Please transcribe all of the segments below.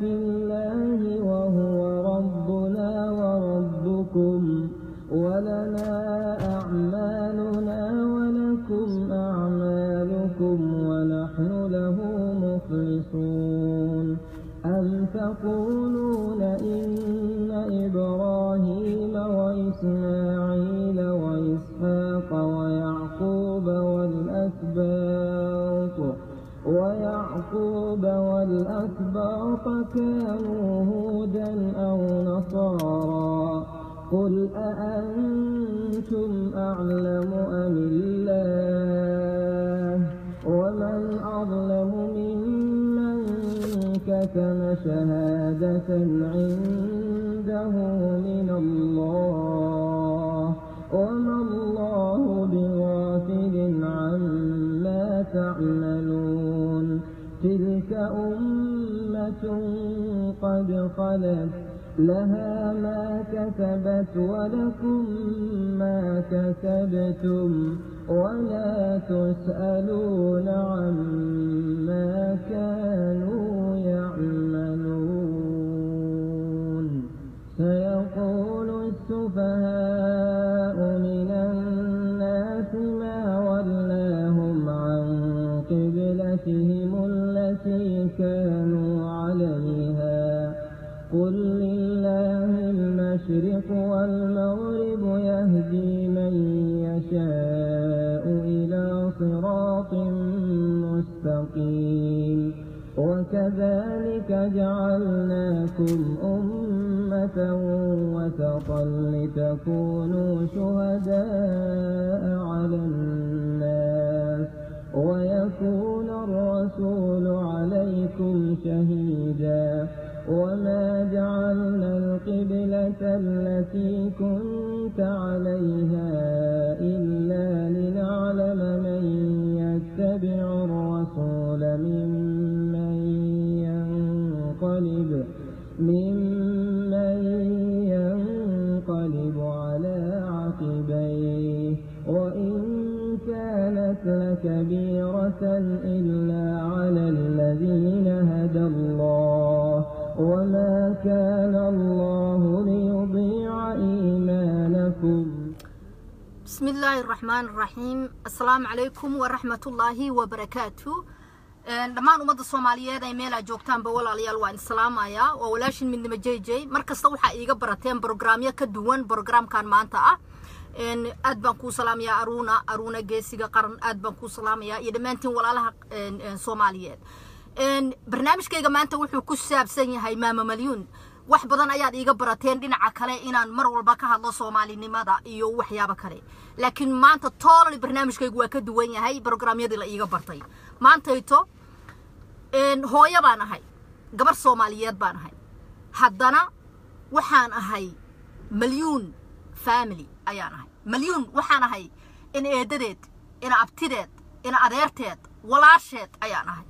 الله وهو ربنا وربكم ولنا أعمالنا ولكم أعمالكم ونحن له مخلصون. أم تقولون ويعقوب والأسباط كانوا هودا أو نصارى قل أأنتم أعلم أم الله؟ ومن أظلم ممن كتم شهادة عنده من الله؟ قد خلت لها ما كسبت ولكم ما كسبتم ولا تسألون عما كانوا لتكونوا شهداء على الناس ويكون الرسول عليكم شهيدا وما جعلنا القبلة التي كنت عليها إلا على الذين هدى الله وما كان الله ليضيع إيمانكم بسم الله الرحمن الرحيم السلام عليكم ورحمة الله وبركاته dhammaan ummadda soomaaliyeed ay meel aa joogtaanba walaalayaal waan islaamayaa waa walaashin midnimo j j mar kasta waxaa iiga barateen brograamyo ka duwan brograamkan maanta ah aad baan kuu salaamayaa aruuna aruuna geesiga qaran aad baan kuu salaamayaa iyo dhammaantiin walaalaha soomaaliyeed. Barnaamijkayga maanta wuxuu ku saabsan yahay maama malyuun wax badan ayaad iiga barateen dhinaca kale inaan mar walba ka hadlo soomaalinimada iyo waxyaabo kale. Laakiin maanta toolali barnaamijkaygu waa ka duwan yahay brograamyadii la iiga bartay. Maantayto hooyo baan ahay. Gabar soomaaliyeed baan ahay. Haddana waxaan ahay malyuun family ayaan ahay. Malyuun waxaan ahay in eedadeed ina abtideed ina adeerteed walaasheed ayaan ahay.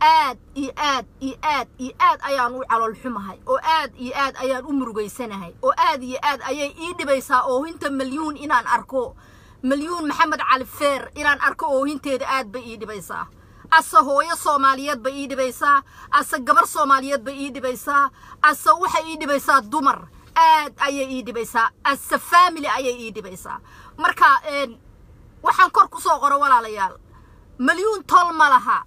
Aad iyo aad iyo aad iyo aad ayaan u caloolxumahay oo aad iyo aad ayaan u murugaysanahay oo aad iyo aad ayay ii dhibaysaa oohinta malyuun inaan arko. Malyuun maxamed cali feer inaan arko oohinteeda aad bay ii dhibaysaa. Ase hooyo soomaaliyeed bay ii dhibaysaa. Ase gabar soomaaliyeed bay ii dhibaysaa. Ase waxay ii dhibaysaa dumar aad ayay ii dhibaysaa. Ase family ayay ii dhibaysaa. Marka waxaan kor ku soo qoro walaalayaal. Malyuun tol ma laha.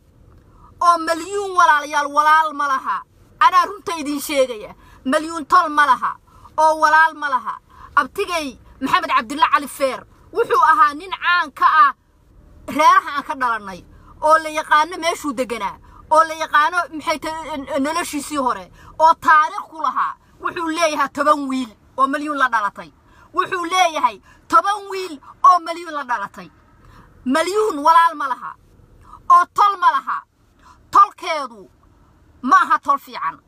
Oo malyuun walaalayaal walaal ma laha. Anaa runta idiin sheegaya. Malyuun tol ma laha. Oo walaal ma laha. Abtigay maxamed cabdilla cali feer wuxuu ahaa nin caan ka ah reeraha aan ka dhalannay oo la yaqaano meeshuu deganaa oo la yaqaano maxay ta noloshiisii hore oo taariikh ku lahaa wuxuu leeyahay toban wiil oo malyuun la dhalatay. Wuxuu leeyahay toban wiil oo malyuun la dhalatay. Malyuun walaal ma laha oo tol ma laha. Tolkeedu ma aha tol fiican.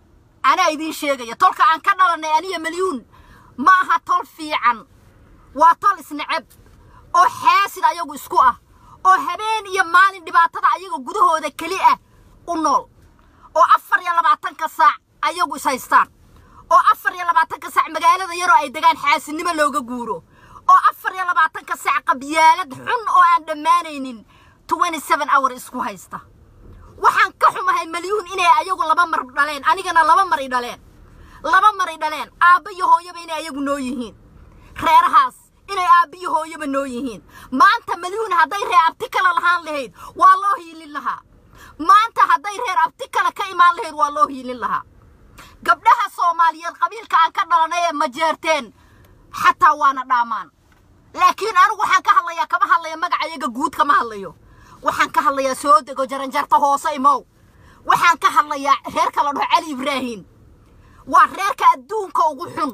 Anaa idiin sheegaya tolka aan ka dhalannay aniya malyuun ma aha tol fiican. Waa tol isneceb oo xaasid ayagu isku ah oo habeen iyo maalin dhibaatada ayaga gudahooda keli ah u nool oo afar iyo labaatanka saac ayagu is haystaan oo afar iyo labaatanka saac magaalada yaroo ay degaan xaasidnimo looga guuro oo afar iyo labaatanka saac qabyaalad xun oo aan dhammaanaynin hour isku haysta. Waxaan ka xumahay malyuun inay ayagu laba mar dhaleen anigana laba mar i dhaleen laba mar i dhaleen aabba iyo hooyaba inay ayagu noo yihiin. Reerahaas inay aabba iyo hooyaba noo yihiin. Maanta malyuun hadday reer abti kale lahaan lahayd waa loo hiilin lahaa. Maanta hadday reer abti kale ka imaan lahayd waa loo hiilin lahaa gabdhaha soomaaliyeed qabiilka aan ka dhalanay ee majeerteen xataa waana dhaamaan. Laakiin anigu waxaan ka hadlayaa kama hadlaya magacayaga guud kama hadlayo. Waxaan ka hadlayaa soo dego jaranjarta hoose imow. Waxaan ka hadlayaa reerka la dhaho cali ibraahin waa reerka adduunka ugu xun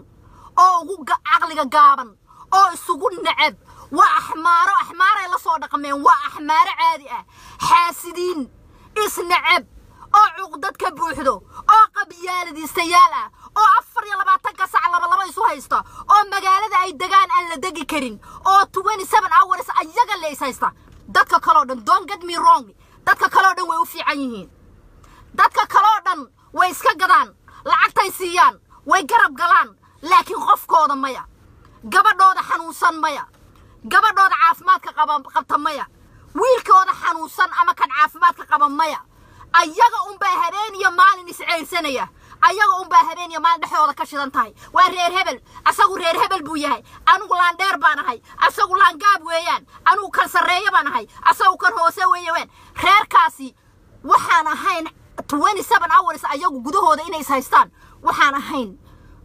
oo ugu caqliga gaaban oo isugu necab waa axmaaro axmaaray la soo dhaqmeen. Waa axmaaro caadi ah. Xaasidiin isnecab oo cuqdad ka buuxdo oo qabyaaladiistayaal ah oo afar iyo labaatanka sac labalaba isu haysta oo magaalada ay degaan aan la degi karin oo twenty seven hours ayaga la is haysta. Dadka kaleo dhan don't get me wrong dadka kaleo dhan way u fiican yihiin. Dadka kaleo dhan way iska gadaan lacagtay siiyaan way garab galaan laakiin qofkooda maya gabadhooda xanuunsan maya gabadhooda caafimaadka qaba qabta maya wiilkooda xanuunsan ama kan caafimaadka qaba maya ayaga unbaa habeen iyo maalin isceyrsanaya ayaga unbaa habeen iyo maalin dhexdooda ka shidan tahay. Waa reer hebel. Asagu reer hebel buu yahay. Anigu laandheer baan ahay. Asagu laangaab weeyaan. Anigu kan sarreeyo baan ahay. Asagu kan hoose weeyawaan reerkaasi waxaan ahayn twenty seven hours ayagu gudahooda inay is haystaan. Waxaan ahayn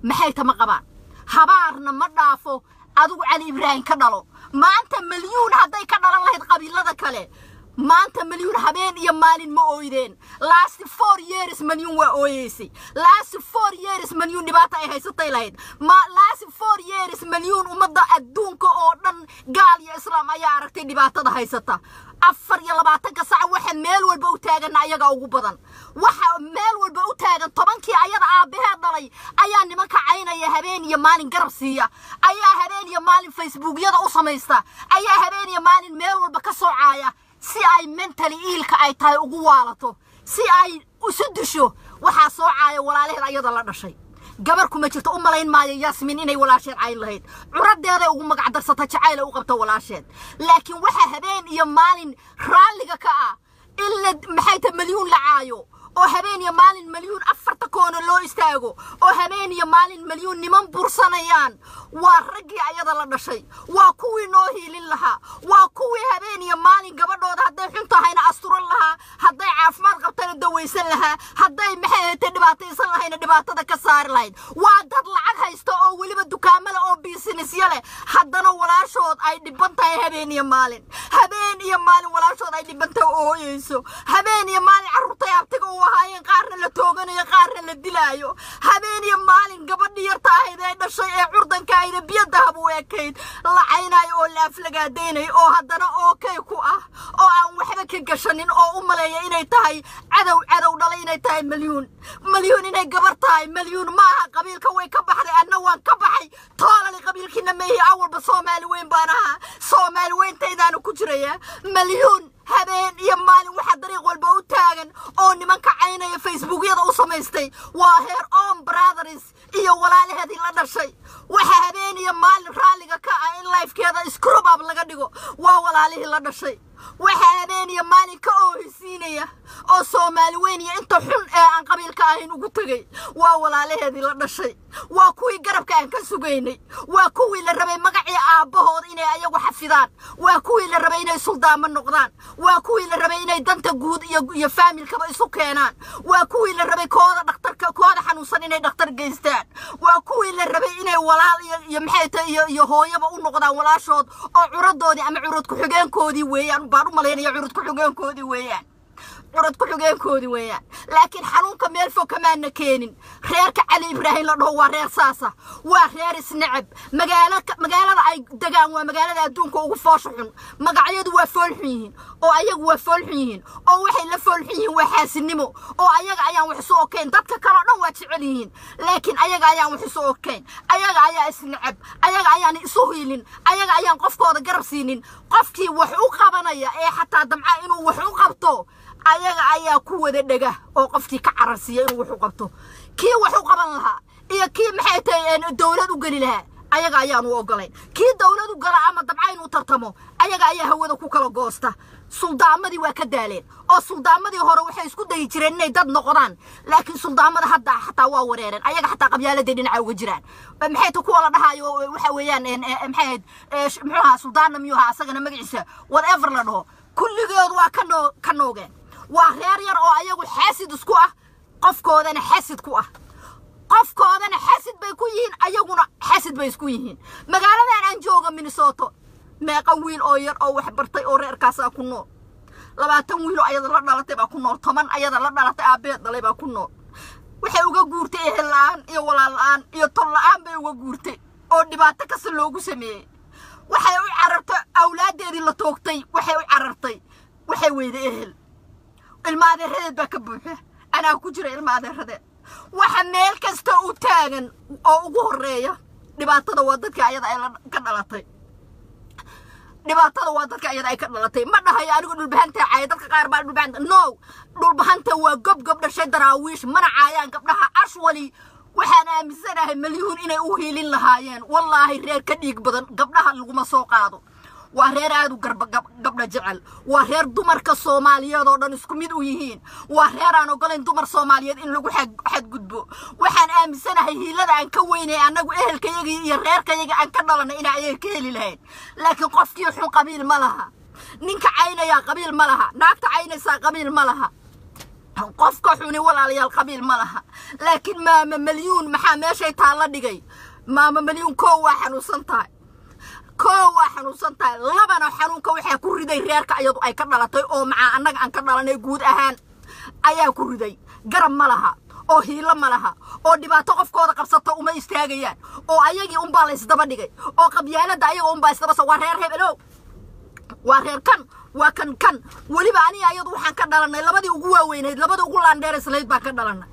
maxay tama qabaan? Habaarna ma dhaafo. Adigu cali ibraahim ka dhalo. Maanta malyuun hadday ka dhalan lahayd qabiilada kale maanta malyuun habeen iyo maalin ma ooydeen. Last four years malyuun waa ooyeysay. Last four years malyuun dhibaata ay haysatay lahayd. Last four years malyuun ummadda adduunka oo dhan gaal iyo islaam ayaa aragtay dhibaatada haysata. Afar iyo labaatanka sac waxa meel walba u taaganna ayaga ugu badan. Waxa meel walba u taagan tobankii ayada aabbaheed dhalay ayaa nimanka caynaya habeen iyo maalin garab siiya. Ayaa habeen iyo maalin facebookyada u samaysta. Ayaa habeen iyo maalin meel walba ka soocaaya si ay mentally iilka ay tahay ugu waalato si ay isu disho waxaa soocaaya walaalaheed ayada la dhashay. Gabar kuma jirto u malayn maayo yaasmiin inay walaasheed cayn lahayd. Curadeeday ugu magacdarsata jacayla u qabta walaasheed laakiin waxa habeen iyo maalin raalliga ka ah in maxay ta malyuun la caayo oo habeen iyo maalin malyuun afarta koona loo istaago oo habeen iyo maalin malyuun niman bursanayaan. Waa raggii ayada la dhashay waa kuwii noo hiilin lahaa waa kuwii habeen iyo maalin gabadhooda hadday xun tahayna asturan lahaa hadday caafimaad qabtana dawaysan lahaa hadday maxay haytay dhibaataysan lahayna dhibaatada ka saari lahayd. Waa dad lacag haysta oo weliba dukaamada oo biisinisya leh. Haddana walaashood ay dhiban tahay habeen iyo maalin. Habeen iyo maalin walaashood ay dhiban tahay oo ooyeyso habeen iyo maalin carruurtay abtiga u ahaayeen qaarna la tooganayo qaarna la dilaayo habeen iyo maalin gabadhii yarta ahayd ee dhashay ee curdanka ahayda biyo dahab u ekayd la caynayo oo la aflagaadaynayo oo haddana ookay ku ah oo aan waxba ka gashanin oo u maleeya inay tahay cadow cadow dhalay inay tahay malyuun malyuun inay gabar tahay malyuun ma aha qabiilka way ka baxday anna waan ka baxay toolali qabiilkiina meehi awalba soomaali weyn baan ahaa soomaali weyntaydaanu ku jiraya malyuun habeen iyo maalin waxaa dariiq walba u taagan oo nimanka caynaya facebookyada u samaystay. Waa heer on brothers iyo walaalaheedii la dhashay. Waxa habeen iyo maalin raalliga ka ah in lifekeeda scrubab laga dhigo. Waa walaalihii la dhashay. Waxa habeen iyo maalin ka oohisiinaya oo soomaali weyn iyo inta xun ee aan qabiilka ahayn ugu tegay waa walaalaheedii la dhashay. Waa kuwii garabka aan ka sugaynay. Waa kuwii la rabay magacii aabbahood inay ayagu xafidaan. Waa kuwii la rabay inay suldaamo noqdaan. Waa kuwii la rabay inay danta guud iyo faamilkaba isu keenaan. Waa kuwii la rabay kooda dhakhtarka kooda xanuunsan inay dhakhtar geystaan. Waa kuwii la rabay inay walaal iyo iyo maxay tahay iyo hooyaba u noqdaan walaashood oo curadoodii ama curud ku-xigeenkoodii weeyaan. Baan u malaynaya curud ku-xigeenkoodii weeyaan curad ku-xigeenkoodii weeyaan laakiin xanuunka meel fog kamaana keenin. Reerka cali ibraahim la dhaho waa reer saasa. Waa reer magaala magaalada ay degaan waa magaalada adduunka ugu foosha xun magacyadu waa foolxun yihiin. Oo ayagu waa foolxun yihiin. Oo waxay la foolxun yihiin waa xaasinimo. Oo ayaga ayaan wax isu okayn dadka kale o dhan waa jecel yihiin. Laakiin ayaga ayaan wax isu okayn ayaga ayaa isnecab ayaga ayaan isu hiilin. Ayaga ayaan qofkooda garab siinin. Qofkii wax u qabanaya ee xataa damca inuu wax u qabto ayaga ayaa ku wada dhega oo qofkii ka cararsiiya inuu wax u qabto. Kii wax u qaban lahaa iyo kii maxay tahay dowlad u geli lahaa ayaga ayaanu ogolayn. Kii dowlad u gala ama dabca inuu tartamo ayaga ayaa hawada ku kala goosta. Suldaamadii waa ka daaleen oo suldaamadii hore waxay isku dayi jireen inay dad noqdaan. Laakiin suldaamada hadda xataa waa wareereen ayaga xataa qabyaaladii dhinaca uga jiraan. Maxay kuwa la dhahaayo waxa weeyaan maxay ahayd muxuu ahaa suldaanna miyuu asagana magaciisa whatever la dhaho. Kulligood waa ka noo ka noogeen waa reer yar oo ayagu xaasid isku ah qofkoodana xasid ku ah. Qofkoodana xasid bay ku yihiin ayaguna xasid bay isku yihiin. Magaaladan aan jooga minnesota meeqa wiil oo yar oo wax bartay oo reerkaasaa ku nool. Labaatan wiiloo ayada la dhalatay baa ku nool toban ayada la dhalatay aabbeed dhalay baa ku nool. Waxay uga guurtay ehel la'aan iyo walaal la'aan iyo tol la'aan bay uga guurtay oo dhibaato kasta loogu sameeyey. Waxay u carartay awlaaddeedii la toogtay waxay u carartay waxay weyday ehel ilma adeeradeed baa ka buuxa anaa ku jira ilma adeeradeed waxa meel kasta u taagan oo ugu horreeya dhibaatada waa dadka ayada ay ka dhalatay dhibaatada waa dadka ayada ay ka dhalatay ma dhahayo anigu dhulbahanta caaya dadka qaar baa dhulbahanta no dhulbahanta waa gob gob dhashay daraawiish mana caayaan gabdhaha ashwali waxaan aaminsanahay malyuun inay u hiilin lahaayeen wallaahi reer ka dhiig badan gabdhaha laguma soo qaado waa reer aad u gabdha jecel. Waa reer dumarka soomaaliyeed oo dhan isku mid u yihiin. Waa reer aan ogolayn dumar soomaaliyeed in lagu xadgudbo. Waxaan aaminsanahay hiilada aan ka weynay annagu ehelkayaga iyo reerkayaga aan ka dhalanay inaa ayaga ka heli lahayn. Laakiin qofkii xun qabiil ma laha. Ninka caynayaa qabiil ma laha. Naagta caynaysaa qabiil ma laha. Qofka xuni walaalayaal qabiil ma laha. Laakiin maama malyuun maxaa meeshay taalla dhigay? Maama malyuun koo waa xanuunsan tahay koo waa xanuunsan tahay. Labana xanuunka waxaa ku riday reerka iyadu ay ka dhalatay oo macaa annaga aan ka dhalanay guud ahaan ayaa ku riday. Garab ma laha oo hiilo ma laha oo dhibaato qofkooda qabsato uma istaagayaan oo ayagii unbaa la isdaba dhigay oo qabyaaladda ayaga unbaa isdaba waa reer hebelow waa reer kan waa kan kan. Weliba aniga ayadu waxaan ka dhalanay labadii ugu waaweynayd labadii ugu laandheeraslayd baan ka dhalanay.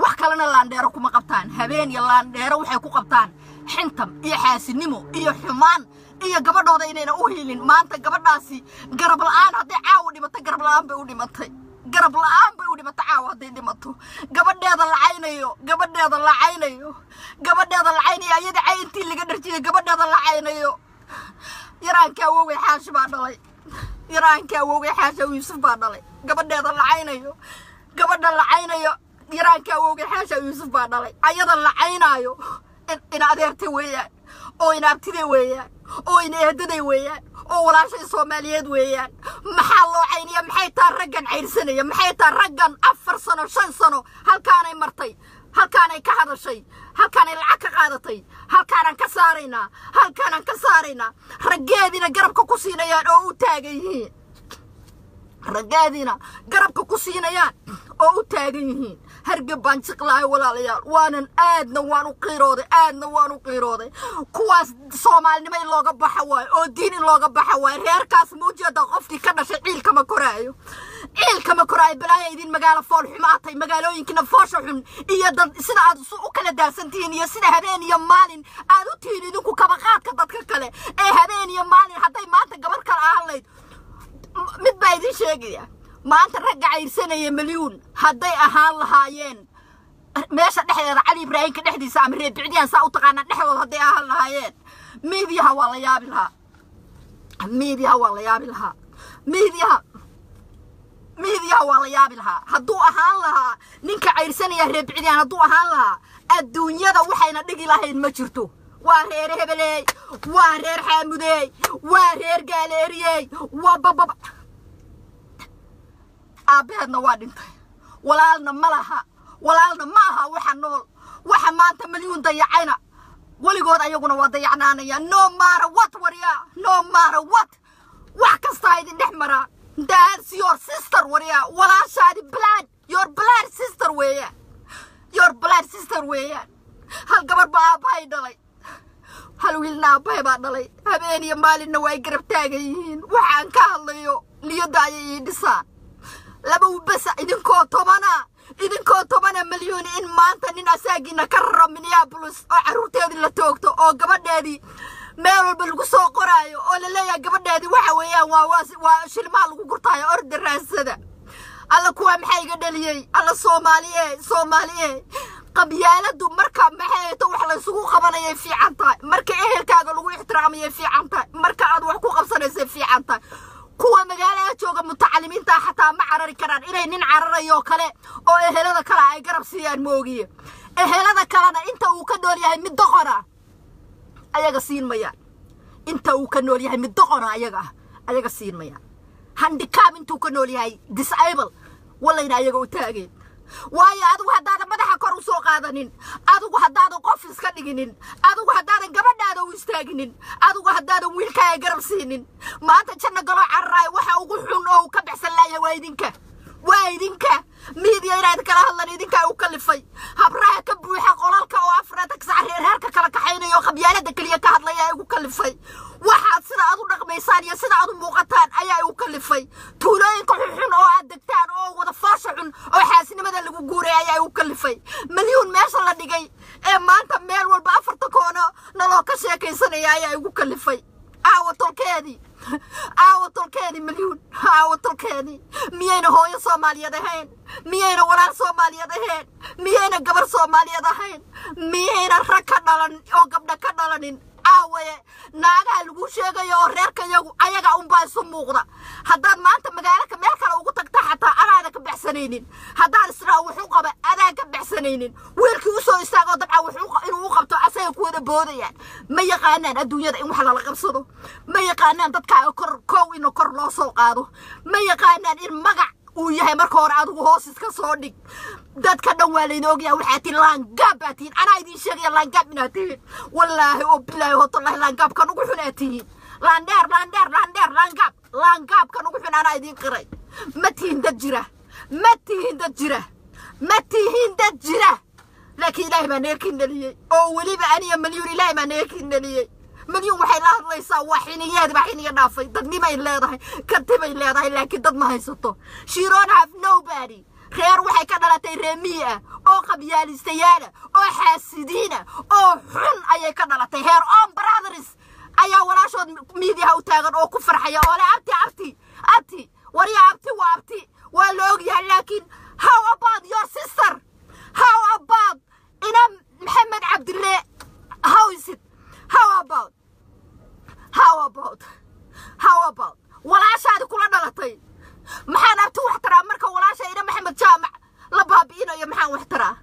Wax kalena laandheero kuma qabtaan. Habeen iyo laandheero waxay ku qabtaan xintam iyo xaasinimo iyo xumaan iyo gabadhooda inayna u hiilin. Maanta gabadhaasi garab la'aan hadday caawa dhimatay garab la'aan bay u dhimatay. Garab la'aan bay u dhimatay caawa hadday dhimato gabadheeda lacaynayo gabadheeda lacaynayo gabadheeda lacaynayo ayada cay intii laga dharjiyay gabadheeda lacaynayo yaraanka awowey xaashi baa dhalay. Yaraanka awowey xaasha yuusuf baa dhalay. Gabadheeda lacaynayo gabadha lacaynayo yaraanka awowey xaasha yuusuf baa dhalay. Ayada lacaynaayo ina adeertay weeyaan oo ina abtiday weeyaan oo ina eedaday weeyaan oo walaashay soomaaliyeed weeyaan maxaa loo caynaya maxay taa raggan cayrsanaya maxay taa raggan afar sano shan sano halkaanay martay halkaanay ka hadashay halkaanay lacag ka qaadatay halkaanaan ka saaraynaa halkaanaan ka saaraynaa raggeediina garabka ku siinayaan oo u taagan yihiin raggeediina garabka ku siinayaan oo u taagan yihiin. Hargab baan jiqlahay walaalayaal. Waanan aadna waan u qiirooday aadna waan u qiirooday. Kuwaas soomaalinimo in looga baxa waayo oo diin in looga baxa waayo. Reerkaas ma ujeeda qofkii ka dhashay ciilkama koraayo. Ciilkama koraayo balaaya idin magaalo fool xumaatay magaalooyinkiina foosha xun iyo dad sida aad u kala daadsan tihiin iyo sida habeen iyo maalin aad u tihiin idinku kabaqaadka dadka kale. Ee habeen iyo maalin hadday maanta gabar kale ahaan layd mid baa idin sheegaya. Maanta ragga cayrsanaya malyuun hadday ahaan lahaayeen. Meesha dhexdeeda cali ibraahimka dhexdiisa ama reer bicdiyaan saa u taqaanaa dhexdooda hadday ahaan lahaayeen. Miidiyaha waa la yaabi lahaa. Miidiyaha waa la yaabi lahaa. Miidiyaha miidiyaha waa la yaabi lahaa. Hadduu ahaan lahaa ninka cayrsanaya reer bicdiyaan hadduu ahaan lahaa adduunyada waxayna dhigi lahayn ma jirto waa reer hebeleey waa reer xaamudeey waa reer gaaleeriyey waa bababa aabbaheedna waa dhintay. Walaalna ma laha. Walaalna ma aha waxa nool. Waxa maanta malyuun dayacayna. Weligood ayaguna waa dayacnaanaya. No maara wat waryaa no maara wat. Wax kastaa idin dhex maraa. That's your sister waryaa walaashaadi blood your blood sister weeyaan your blood sister weeyaan hal gabar baa aabbahay dhalay hal wiilna aabbahay baa dhalay. Habeen iyo maalinna waa ay garab taagan yihiin. Waxaan ka hadlayo niyadda ayay ii dhisaan laba ubasa idinkoo tobana. Idinkoo tobana malyuun in maanta nin asaagiina ka raro minneabolis oo carruurteedii la toogto oo gabadheedii meel walba lagu soo qoraayo oo la leeyahay gabadheedii waxa weeyaan waa waa shilmaa lagu gurtaayo orda raasada alla kuwaa maxaa iga dhaliyey alla soomaaliye soomaaliye. Qabyaaladu marka maxay to wax laysugu qabanayay fiican tahay. Marka ehelkaaga lagu ixtiraamayay fiican tahay. Marka aad wax ku qabsanaysay fiican tahay. Kuwa magaalada jooga mutacalimiinta xataa ma carari karaan. Inay nin cararayo kale oo ehelada kale ay garab siiyaan moogiye. Ehelada kalena inta uu ka nool yahay mid doqona ayaga siin mayaan inta uu ka nool yahay mid doqona ayaga ah ayaga siin mayaan handicab intuu ka nool yahay disable. Walayna ayaga u taageen waayo adigu haddaadan madaxa kor u soo qaadanin. Adigu haddaadan qof iska dhiginin. Adigu haddaadan gabadhaada u istaaginin. Adigu haddaadan wiilkaaga garab siinin. Maanta janno galoo cararaayo waxa ugu xun oo uu ka baxsan laaya waa idinka. Waa idinka. Miidiya inaad kala hadlan idinkaa u kalifay habraha ka buuxa qolalka oo afraatag sac reerheerka kala kaxaynaya oo qabyaalada keliya ka hadlaya ee ugu kalifay waxaad sida aad u dhaqmaysaan iyo sida aad u muuqataan ayaa igu kalifay. Tuulooyinka xunxun oo aad degtaan oo wada foosha xun oo xaasinimada lagu guuray ayaa igu kalifay. Milyuun meesha la dhigay ee maanta meel walba afarta koono naloo ka sheekaysanaya ayaa igu kalifay. Aawa tolkeedii aawa tolkeedii milyuun aawa tolkeedii miyayna hooyo soomaaliyeed ahayn miyayna walaal soomaaliyeed ahayn miyayna gabar soomaaliyeed ahayn miyayna rag ka dhalan oo gabdha ka dhalanin aawaye naagaha lagu sheegayo oo reerka yagu ayaga unbaa isu muuqda. Haddaad maanta magaalaka meel kale ugu tagta xataa anaada ka baxsanaynin. Haddaan israa wuxuu qaba adaan ka baxsanaynin. Wiilkii u soo istaagoo dabca inuu u qabto asaga ku wada boodayaan. Ma yaqaanaan adduunyada in wax lala qabsado? Ma yaqaanaan dadkaa kor kow ina kor loo soo qaado? Ma yaqaanaan in magac uu yahay marka hore adigu hoos iska soo dhig. Dadka dhan waa layna ogyaha waxaa tihin laangaab baa tihin anaa idiin sheegaya laangaab inaad tihiin. Wallaahi oo bilaahi hotollahi laangaabkan ugu xun aad tihiin. Laandheer laandheer laandheer laangaab laangaabkan ugu xun anaa idiin qiray. Ma tihin dad jira ma tihin dad jira ma tihin dad jira. Laakiin ilaahay baa neerkii dhaliyey oo weliba aniya malyuun ilaahay baa neerkii dhaliyey malyuun waxay la hadlaysaa waa xiniyeed baa xiniga dhaafay. Dadnimay leedahay kartibay leedahay laakiin dad ma haysato. Shiroon have nobody. Reer waxay ka dhalatay reemiyi ah oo qabyaalistayaala oo xaasidiina oo xun ayay ka dhalatay. Heer on brothers ayaa walaashood miidiyaha u taagan oo ku farxaya oo le abti abti abti. Warya abti waa abti. Waa la ogyahay laakiin how about your sister? How about ina maxamed cabdille how is it? How about how about walaashaadi kula dhalatay? Maxaan abti wax taraa? Marka walaasha ina maxamed jaamac la baabi'inayo maxaan wax taraa?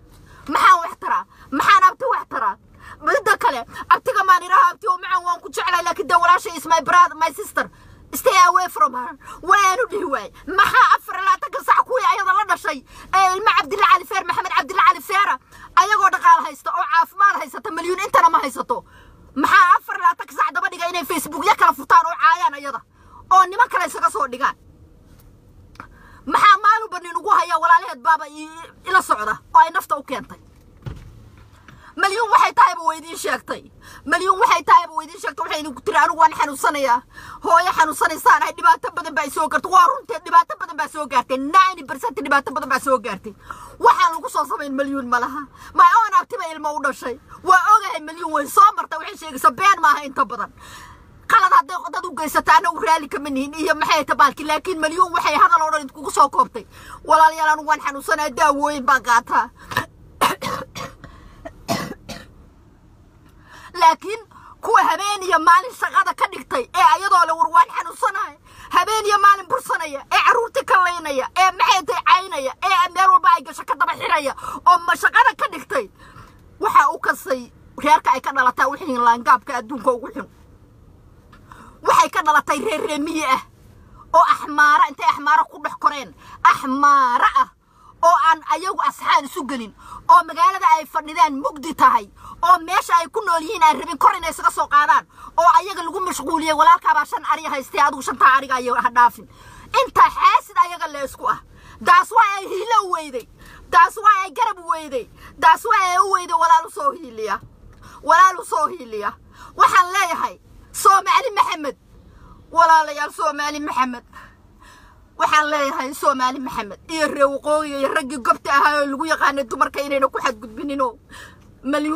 Maxaan wax taraa? Maxaan abti wax taraa? Midda kale abtiga maan idhaha abti oo macaan waan ku jeclay laakiin dee walaasha is my brother my sister. Stay away from her. Waanu dhihi waay. Maxaa afar labaatanka sac kuwii ayada la dhashay? Ee ilma cabdilla cali feer maxamed cabdilla cali feera ayagoo dhaqaal haysta oo caafimaad haysata malyuun intana ma haysato. Maxaa afar labaatanka sac daba dhiga inay facebookya kala furtaan oo caayaan ayada oo niman kale isaga soo dhigaan. Maxaa maalinba nin ugu haya walaalaheed baaba ila socda oo ay nafta u keentay? Malyuun waxay tahayba waydiin sheegtay. Malyuun waxay tahayba waydiin sheegtay waxay idinku tiri anigu waan xanuunsanayaa. Hooyo xanuunsanaysaan ay dhibaato badan baa soo gaartay. Waa runteed dhibaato badan baa soo gaartay. ninety percent dhibaato badan baa soo gaartay. Waxaan lagu soo samayn malyuun ma laha. Ma oon abtiba ilmo u dhashay. Waa ogahay malyuun way soo martay waxay sheegaysaa been maaha inta badan qalad hadday dad u geysata anagu raali kama nihin iyo maxay tabaalki? Laakiin malyuun waxay hadal oo dhan idkugu soo koobtay. Walaalayaal anigu waan xanuunsanaa daawooyin baan qaataa laakiin kuwa habeen iyo maalin shaqada ka dhigtay ee ayadoo le war waan xanuunsanahay habeen iyo maalin bursanaya ee carruurtii ka laynaya ee maxay tay caynaya ee meel walba ay gasho ka daba xiraya oo shaqada ka dhigtay waxa u kasay reerka ay ka dhalataa wixii laangaabka adduunka ugu xun waxay ka dhalatay reer reemiyi ah oo axmaara intay axmaaro ku dhex koreen. Axmaara ah oo aan ayagu asxaan isu gelin oo magaalada ay fadhidaan mugdi tahay oo meesha ay ku nool yihiin aan rabin kor inay isaga soo qaadaan oo ayaga lagu mashquuliyey walaalkaabaa shan ariga haystay adigu shantaa ariga ay ha dhaafin. Intaa xaasid ayaga leesku ah. Daas waa ay hiilo u weyday. Daas waa ay garab weyday. Daas waa ay u weyday walaal u soo hiiliya. Walaal u soo hiiliya. Waxaan leeyahay صوم علي محمد. ولا ليال صوم علي محمد. وحال هاي صوم علي محمد. إيه يروقوا يرقي قبتها لويقان الدمر كاينين وكحد قد بنينو. مليون